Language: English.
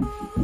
you.